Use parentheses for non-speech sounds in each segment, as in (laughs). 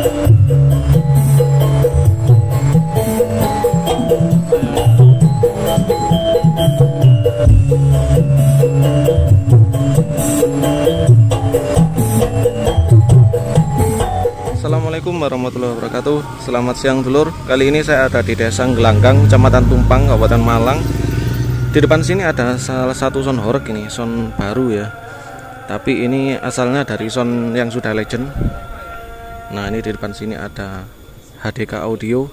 Assalamualaikum warahmatullahi wabarakatuh. Selamat siang dulur. Kali ini saya ada di desa Gelanggang Kecamatan Tumpang, Kabupaten Malang. Di depan sini ada salah satu sound horek ini Sound baru ya. Tapi ini asalnya dari sound yang sudah legend Nah ini di depan sini ada HDK Audio.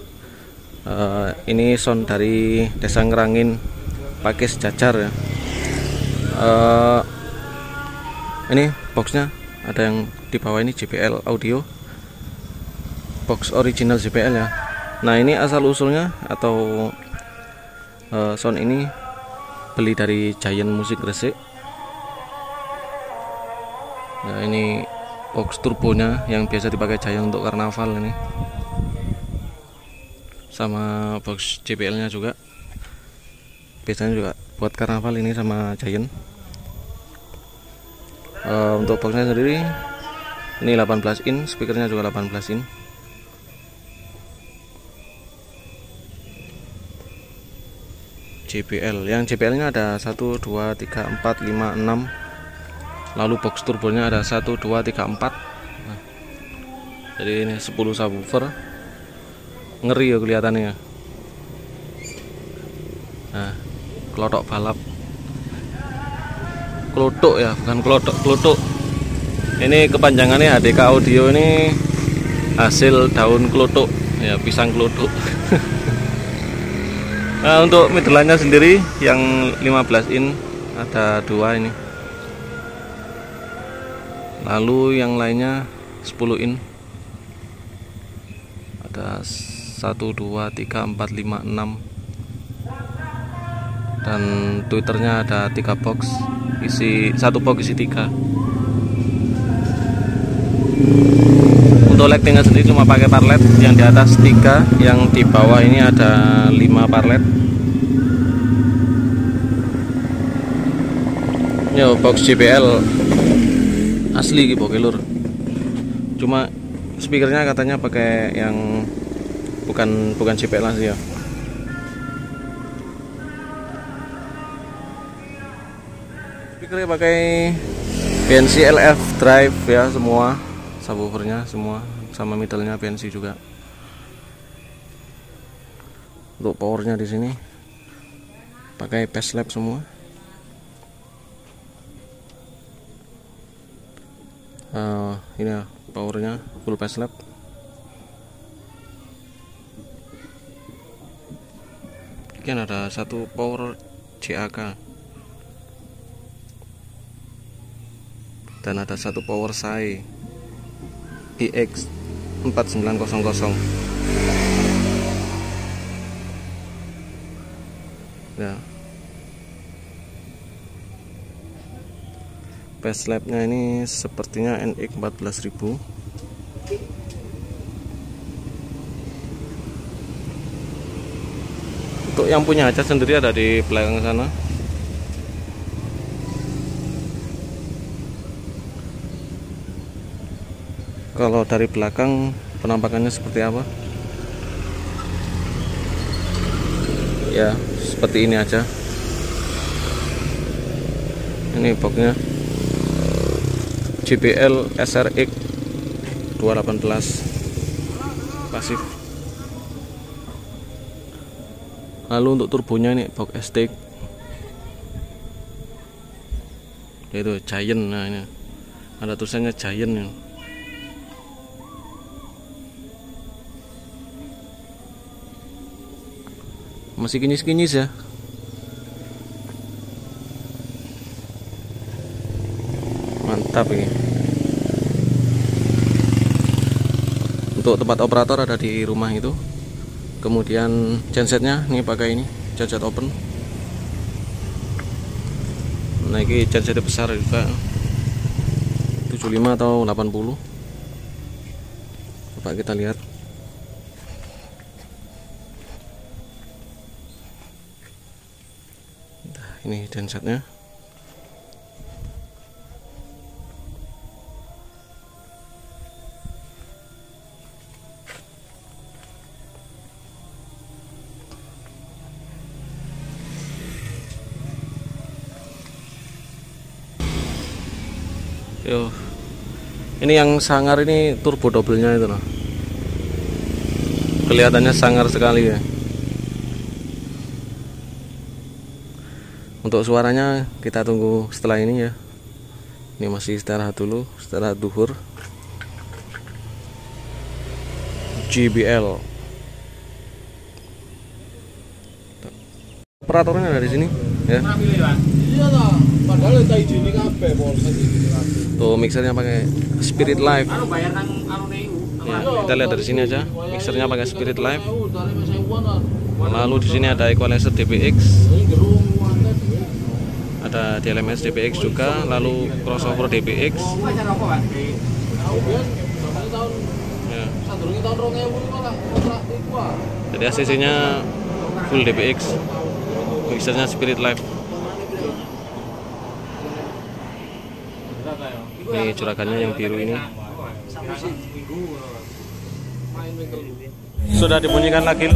Uh, Ini sound dari desa Ngerangin Pakai sejajar ya. Uh, Ini boxnya ada yang di bawah ini JBL Audio. Box original JBL ya. Nah ini asal usulnya atau uh, sound ini beli dari Giant Music Gresik. Nah ini box turbonya yang biasa dipakai Giant untuk karnaval ini. Sama box JBL nya juga. Biasanya juga buat karnaval ini sama Giant uh, untuk boxnya sendiri ini 18 in speakernya juga 18 in. JBL yang JBL nya ada 1 2 3 4 5 6 lalu box turbonya ada 1 2 3 4 nah, jadi ini 10 subwoofer. Ngeri ya kelihatannya nah kelotok balap. Kelotok ya bukan kelotok kelotok. Ini kepanjangannya HDK audio ini hasil daun kelotok. Ya pisang kelotok. (laughs) Nah, untuk midline sendiri yang 15 in ada dua ini. Lalu yang lainnya 10 in. Ada 1 2 3 4 5 6. Dan twitternya ada 3 box isi satu box isi 3. Untuk lightingnya sendiri cuma pakai parlet yang di atas 3, yang di bawah ini ada 5 parlet. ya box JBL asli gitu lur. Cuma speakernya katanya pakai yang bukan bukan JBL asli ya. Speakernya pakai BNC LF drive ya semua. Subwoofernya semua sama middle-nya BNC juga. Untuk powernya di sini. Pakai lab semua uh, ini ya powernya full lap kan ada satu power CAK dan ada satu power SAI IX 4900 ya facelapnya ini sepertinya NX 14000 untuk yang punya aja sendiri ada di belakang sana. Kalau dari belakang penampakannya seperti apa? Ya seperti ini aja. Ini boxnya JBL SRX 218 pasif. Lalu untuk turbonya ini box ST yaitu Giant nah ini. Ada tulisannya Giant ya. masih kinyis-kinyis ya? Mantap ini untuk tempat operator ada di rumah itu. Kemudian gensetnya ini pakai ini genset open. Nah ini genset besar juga. 75 atau 80 coba kita lihat. Nah, ini gensetnya ini yang sangar ini turbo double-nya itu loh. Kelihatannya sangar sekali ya. Untuk suaranya kita tunggu setelah ini ya. Ini masih istirahat dulu istirahat duhur. JBL operatornya dari sini ya. Iya lah, padahal kita izini kabeh polsek kabeh. tuh mixernya pakai Spirit Live Anu bayar nang anu ya, kita lihat dari sini aja. Mixernya pakai Spirit Live uanan. lalu di sini ada equalizer DBX Ini ada DLMS DBX juga lalu crossover DBX tahun ya. sadurunge tahun 2005 malah kontrak iku jadi ACC nya full DBX mixernya Spirit Live ini juragannya yang biru ini. Sudah dibunyikan lagi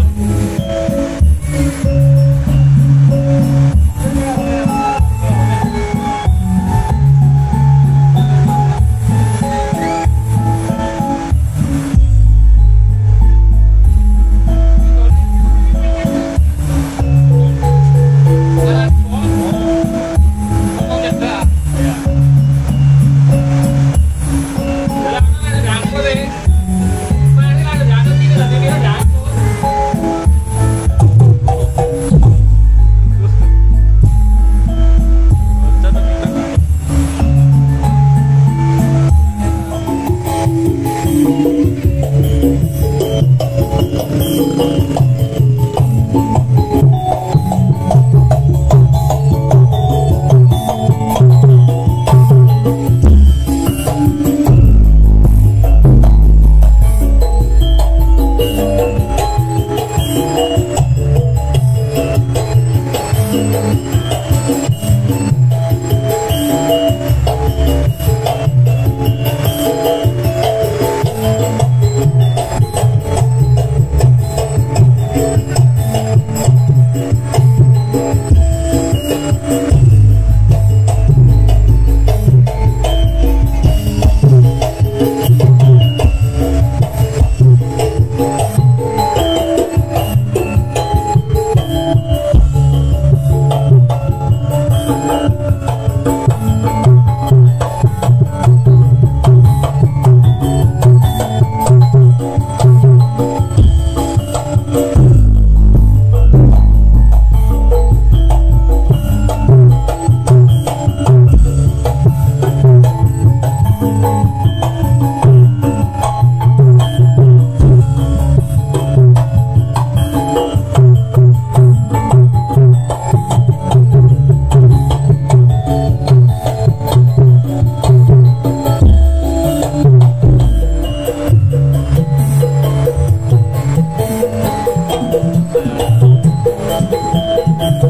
Thank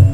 you.